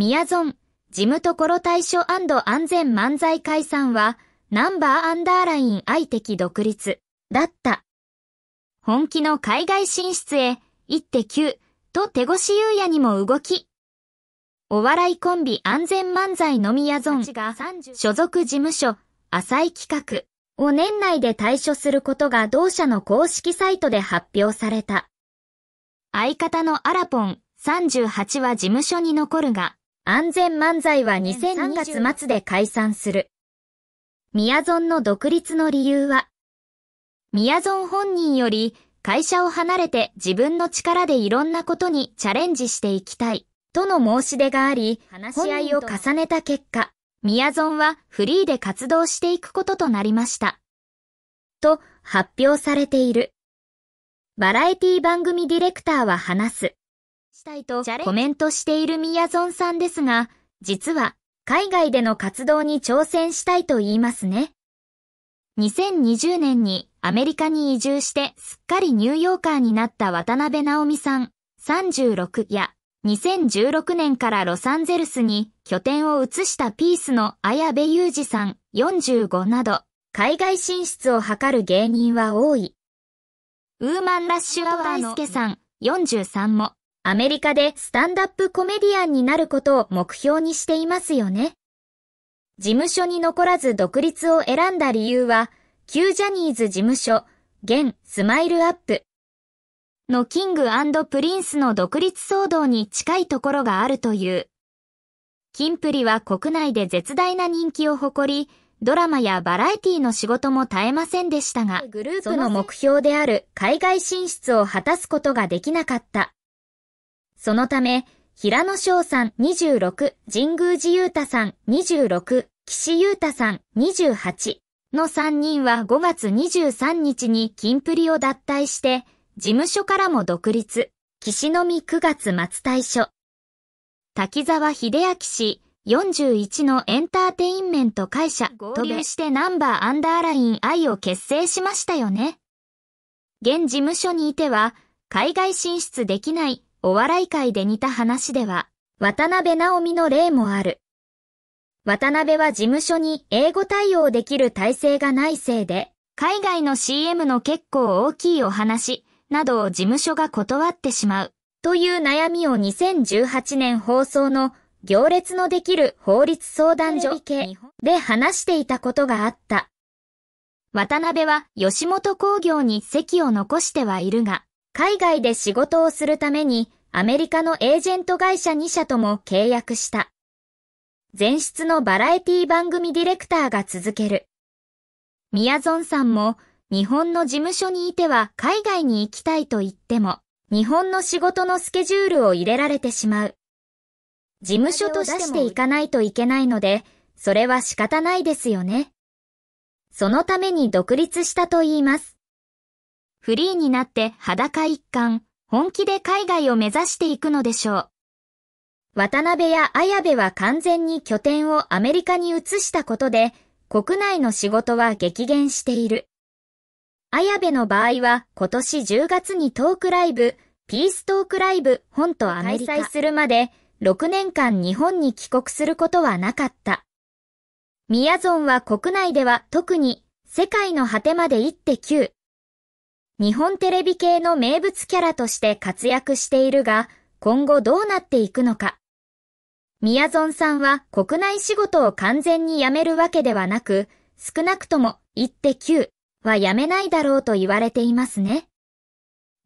宮園、事務所対処安全漫才解散は、ナンバーアンダーライン愛的独立、だった。本気の海外進出へ、一手9と手越優也にも動き。お笑いコンビ安全漫才のみやぞんが所属事務所浅井企画を年内で対処することが同社の公式サイトで発表された。相方のアラポン38は事務所に残るが、安全漫才は2002月末で解散する。宮園の独立の理由は、宮園本人より会社を離れて自分の力でいろんなことにチャレンジしていきたい、との申し出があり、話し合いを重ねた結果、宮園はフリーで活動していくこととなりました。と発表されている。バラエティ番組ディレクターは話す。したいとコメントしている宮園さんですが、実は海外での活動に挑戦したいと言いますね。2020年にアメリカに移住してすっかりニューヨーカーになった渡辺直美さん36や2016年からロサンゼルスに拠点を移したピースの綾部裕二さん45など海外進出を図る芸人は多い。ウーマンラッシュアワー大輔さん43もアメリカでスタンダップコメディアンになることを目標にしていますよね。事務所に残らず独立を選んだ理由は、旧ジャニーズ事務所、現スマイルアップのキングプリンスの独立騒動に近いところがあるという。キンプリは国内で絶大な人気を誇り、ドラマやバラエティの仕事も絶えませんでしたが、グループの目標である海外進出を果たすことができなかった。そのため、平野翔さん26、神宮寺勇太さん26、岸優太さん28の3人は5月23日にキンプリを脱退して、事務所からも独立、岸のみ9月末退所。滝沢秀明氏41のエンターテインメント会社と流してナンバーアンダーライン愛を結成しましたよね。現事務所にいては、海外進出できないお笑い界で似た話では、渡辺直美の例もある。渡辺は事務所に英語対応できる体制がないせいで、海外の CM の結構大きいお話などを事務所が断ってしまうという悩みを2018年放送の行列のできる法律相談所系で話していたことがあった。渡辺は吉本工業に席を残してはいるが、海外で仕事をするためにアメリカのエージェント会社2社とも契約した。前室のバラエティ番組ディレクターが続ける。宮園さんも日本の事務所にいては海外に行きたいと言っても日本の仕事のスケジュールを入れられてしまう。事務所としていかないといけないので、それは仕方ないですよね。そのために独立したと言います。フリーになって裸一貫、本気で海外を目指していくのでしょう。渡辺や綾部は完全に拠点をアメリカに移したことで、国内の仕事は激減している。綾部の場合は今年10月にトークライブ、ピーストークライブ本とアメリカ開催するまで6年間日本に帰国することはなかった。ミヤゾンは国内では特に世界の果てまで行って9。日本テレビ系の名物キャラとして活躍しているが、今後どうなっていくのか。宮園さんは国内仕事を完全に辞めるわけではなく、少なくとも一手9は辞めないだろうと言われていますね。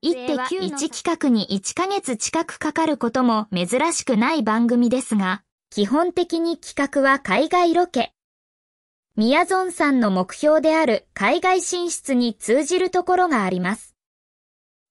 一手9 1企画に1ヶ月近くかかることも珍しくない番組ですが、基本的に企画は海外ロケ。宮園さんの目標である海外進出に通じるところがあります。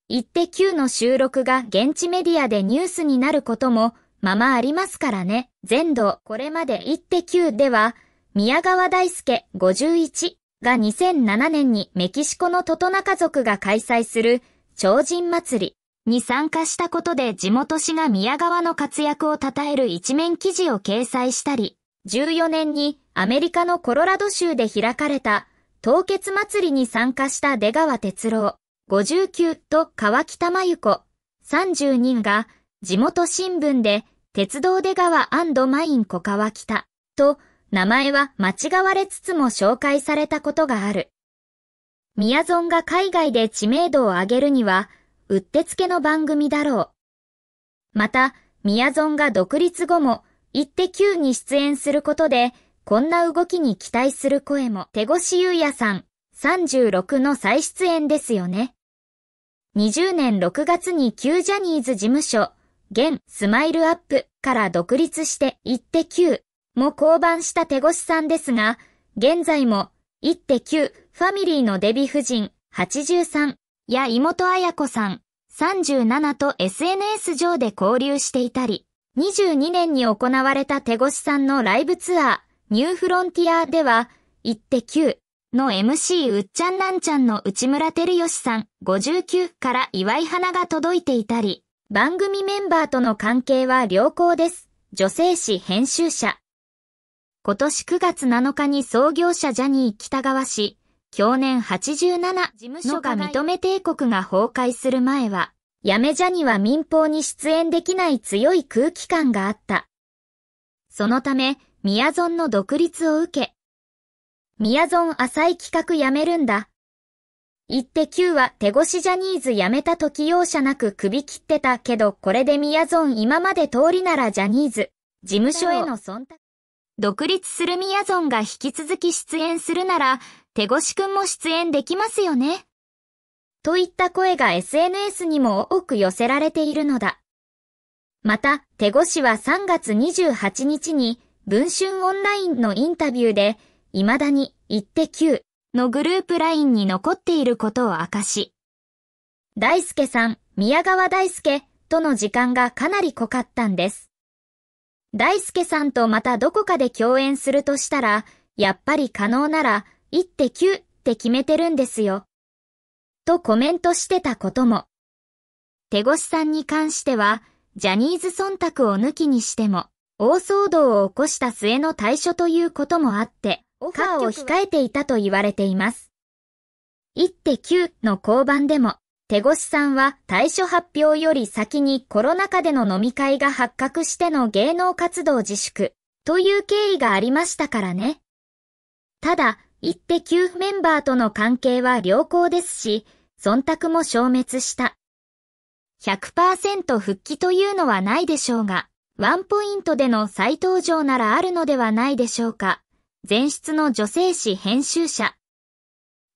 一手9の収録が現地メディアでニュースになることもままありますからね。全土、これまで1手9では、宮川大輔51が2007年にメキシコのトトナ家族が開催する超人祭りに参加したことで地元紙が宮川の活躍を称える一面記事を掲載したり、14年にアメリカのコロラド州で開かれた凍結祭りに参加した出川哲郎59と川北真由子32が地元新聞で鉄道出川マイン小川北と名前は間違われつつも紹介されたことがある。ミヤゾンが海外で知名度を上げるには、うってつけの番組だろう。また、ミヤゾンが独立後も、イッテ Q に出演することで、こんな動きに期待する声も、手越優也さん、36の再出演ですよね。20年6月に旧ジャニーズ事務所、現スマイルアップから独立してイッテ Q も降板した手越さんですが、現在もイッテ Q ファミリーのデヴィ夫人83やイモトアヤコさん37と SNS 上で交流していたり、22年に行われた手越さんのライブツアー、ニューフロンティアでは、イッテ Q の MC うっちゃんなんちゃんの内村照義さん59から祝い花が届いていたり、番組メンバーとの関係は良好です。女性誌編集者。今年9月7日に創業者ジャニー北川氏、去年87事務所が認め帝国が崩壊する前は、やめジャニは民放に出演できない強い空気感があった。そのため、ミヤゾンの独立を受け、ミヤゾン浅い企画やめるんだ。言って9は手越しジャニーズ辞めた時容赦なく首切ってたけどこれでミヤゾン今まで通りならジャニーズ、事務所への忖度。独立するミヤゾンが引き続き出演するなら、手越くんも出演できますよね。といった声が SNS にも多く寄せられているのだ。また、手越は3月28日に文春オンラインのインタビューで、未だに言って9のグループ LINE に残っていることを明かし、大輔さん、宮川大輔との時間がかなり濃かったんです。大輔さんとまたどこかで共演するとしたら、やっぱり可能なら、1って9って決めてるんですよ。とコメントしてたことも。手越さんに関しては、ジャニーズ忖度を抜きにしても、大騒動を起こした末の対処ということもあって、オファーを控えていたと言われています。1って9の交番でも、手越さんは対処発表より先にコロナ禍での飲み会が発覚しての芸能活動自粛という経緯がありましたからね。ただ、一手給メンバーとの関係は良好ですし、忖度も消滅した。100%復帰というのはないでしょうが、ワンポイントでの再登場ならあるのではないでしょうか。前出の女性誌編集者。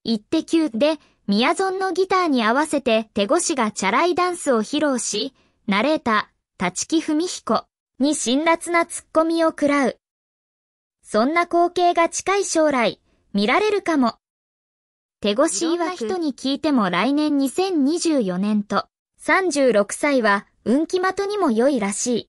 一手給でミヤゾンのギターに合わせて手越がチャラいダンスを披露し、ナレーター、立木文彦に辛辣なツッコミを食らう。そんな光景が近い将来、見られるかも。手越し曰人に聞いても来年2024年と、36歳は運気的にも良いらしい。